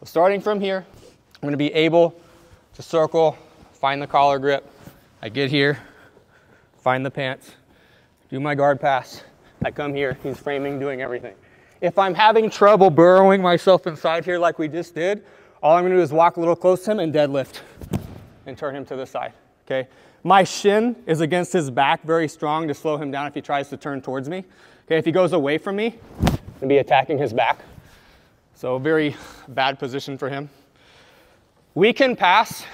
So starting from here, I'm gonna be able to circle, find the collar grip. I get here, find the pants, do my guard pass. I come here, he's framing, doing everything. If I'm having trouble burrowing myself inside here like we just did, all I'm gonna do is walk a little close to him and deadlift and turn him to the side, okay? My shin is against his back very strong to slow him down if he tries to turn towards me. Okay, if he goes away from me, I'm gonna be attacking his back. So very bad position for him. We can pass.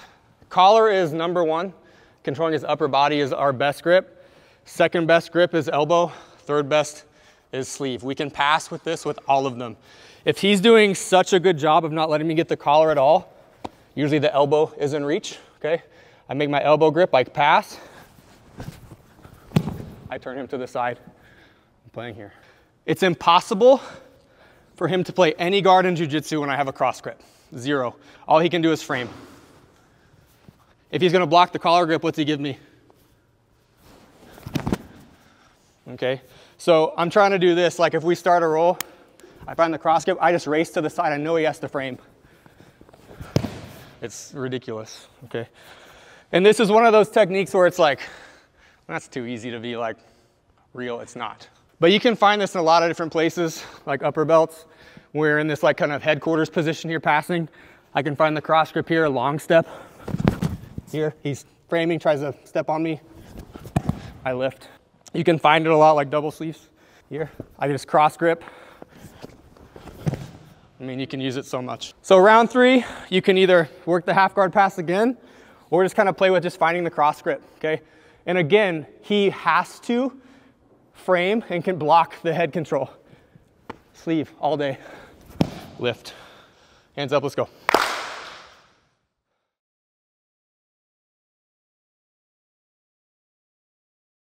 Collar is number one. Controlling his upper body is our best grip. Second best grip is elbow. Third best is sleeve. We can pass with this with all of them. If he's doing such a good job of not letting me get the collar at all, usually the elbow is in reach, okay? I make my elbow grip, I pass. I turn him to the side. I'm playing here. It's impossible for him to play any guard in jiu-jitsu when I have a cross grip. Zero. All he can do is frame. If he's gonna block the collar grip, what's he give me? Okay, so I'm trying to do this, like if we start a roll, I find the cross grip, I just race to the side, I know he has to frame. It's ridiculous, okay? And this is one of those techniques where it's like, that's too easy to be like real, it's not. But you can find this in a lot of different places, like upper belts. We're in this like kind of headquarters position here passing. I can find the cross grip here, long step. Here, he's framing, tries to step on me. I lift. You can find it a lot like double sleeves. Here, I just cross grip. I mean, you can use it so much. So round three, you can either work the half guard pass again, or just kind of play with just finding the cross grip, okay? And again, he has to frame and can block the head control. Sleeve all day. Lift. Hands up, let's go.